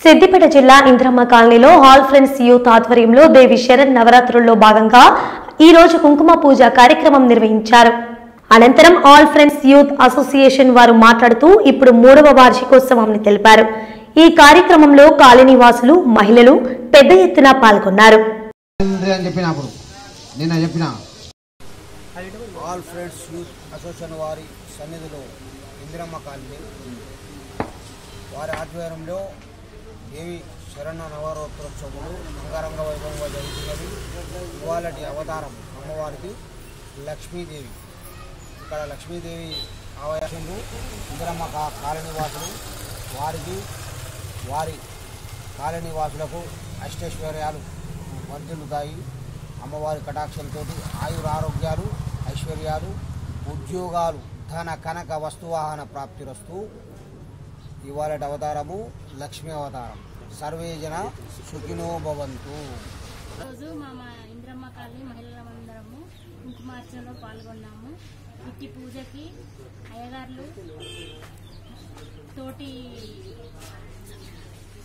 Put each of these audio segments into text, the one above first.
సిద్దిపేట జిల్లా ఇంద్రమ్మ కాలనీలో hall friends youth ఆధ్వర్యంలో దేవి శరణ్ నవరాత్రుల్లో భాగంగా ఈ రోజు కుంకుమ పూజ కార్యక్రమం నిర్వహించారు. అనంతరం ఆల్ ఫ్రెండ్స్ యూత్ అసోసియేషన్ వారు మాట్లాడుతూ ఇప్పుడు మూడవ వార్షికోత్సవాన్ని తెలిపారు. ఈ కార్యక్రమంలో కాలనీ వాసులు మహిళలు పెద్ద ఎత్తున పాల్గొన్నారు. ఉంది అని చెప్పిన అప్పుడు? నిన్న చెప్పిన? ఆల్ ఫ్రెండ్స్ యూత్ అసోసియేషన్ వారి సన్నిధిలో ఇందిరమ్మ కాలనీ వారి ఆధ్వర్యంలో దేవి శరణ నవరాత్రోత్సవములు అంగరంగ వైభవంగా జరుగుతున్నది. ఇవాళటి అవతారం అమ్మవారికి లక్ష్మీదేవి. ఇక్కడ లక్ష్మీదేవి ఆవయాసిండు ఇందిరమ్మ కా వారికి వారి కాలనివాసులకు అష్టైశ్వర్యాలు వర్ధిల్లుతాయి. అమ్మవారి కటాక్షంతో ఆయుర ఆరోగ్యాలు ఐశ్వర్యాలు ఉద్యోగాలు ధన కనక వస్తువాహన ప్రాప్తిరస్తు ఇవాళటి అవతారము లక్ష్మీ అవతారం. సర్వే జన సుఖినో భవంతు. రోజు మా ఇంద్రమ్మ కాలనీ మహిళలందరము కుంకుమార్చనలో పాల్గొన్నాము. ఇట్టి పూజకి అయ్యగారులు తోటి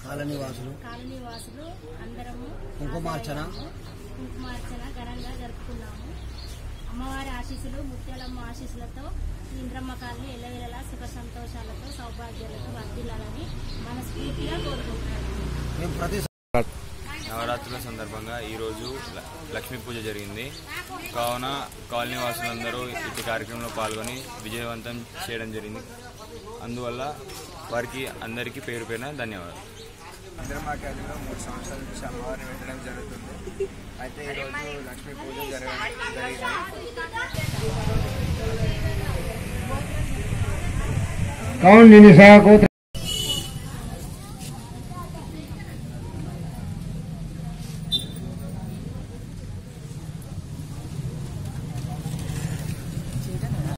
కాలనీ వాసులు. కాలనీ వాసులు అందరము కుంకుమార్చన. కుంకుమార్చన ఘనంగా జరుపుకున్నాము. అమ్మవారి ఆశీస్సులు ముత్యాలమ్మ ఆశీస్సులతో ఇంద్రమ్మ కాలనీ ఎల్లవేళలా సుఖ సంతోషాలతో సౌభాగ్యాలతో వర్ధిల్లాలని మనస్ఫూర్తిగా కోరుకుంటున్నాను. మేము ప్రతి నవరాత్రుల సందర్భంగా ఈరోజు ల- లక్ష్మీ పూజ జరిగింది. కావున కాలనీ వాసులందరూ ఇటు కార్యక్రమంలో పాల్గొని విజయవంతం చేయడం జరిగింది. అందువల్ల వారికి అందరికీ పేరు పేరున ధన్యవాదాలు. ఇంద్రమాకాలిలో మూడు సంవత్సరాల నుంచి అమ్మవారిని పెట్టడం జరుగుతుంది. అయితే ఈరోజు లక్ష్మీ పూజ జరగ జరిగింది. कौन निनिशा को